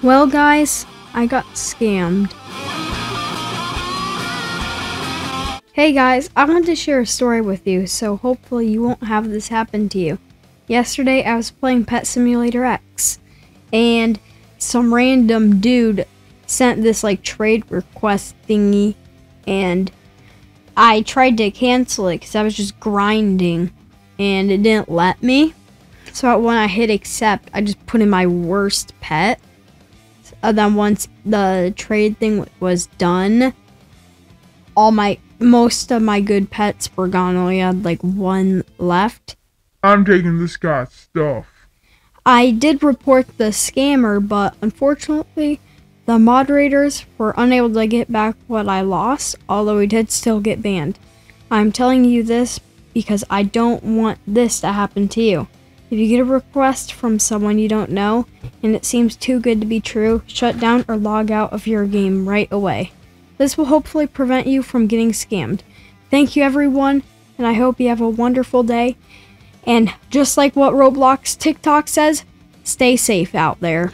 Well, guys, I got scammed. Hey guys, I wanted to share a story with you, so hopefully you won't have this happen to you. Yesterday, I was playing Pet Simulator X, and some random dude sent this like trade request thingy, and I tried to cancel it because I was just grinding, and it didn't let me. So when I hit accept, I just put in my worst pet. Uh, and then once the trade thing was done, all my most of my good pets were gone. I only had like one left. I'm taking this guy's stuff. I did report the scammer, but unfortunately, the moderators were unable to get back what I lost, although we did still get banned. I'm telling you this because I don't want this to happen to you. If you get a request from someone you don't know and it seems too good to be true, shut down or log out of your game right away. This will hopefully prevent you from getting scammed. Thank you, everyone, and I hope you have a wonderful day. And just like what Roblox TikTok says, stay safe out there.